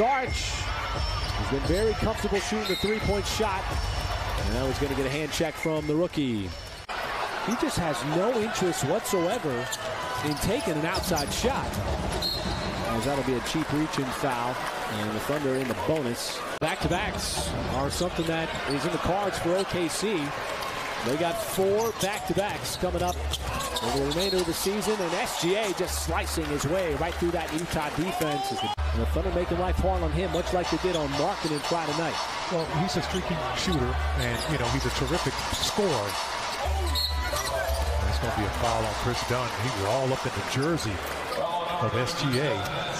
Sarge has been very comfortable shooting the three-point shot. And now he's going to get a hand check from the rookie. He just has no interest whatsoever in taking an outside shot. As that'll be a cheap reach-in foul. And the Thunder in the bonus. Back-to-backs are something that is in the cards for OKC. They got four back-to-backs coming up over the remainder of the season, and SGA just slicing his way right through that Utah defense. And the Thunder making life hard on him, much like they did on Markkanen Friday night. Well, he's a streaky shooter, and, you know, he's a terrific scorer. That's going to be a foul on Kris Dunn. He was all up in the jersey of SGA.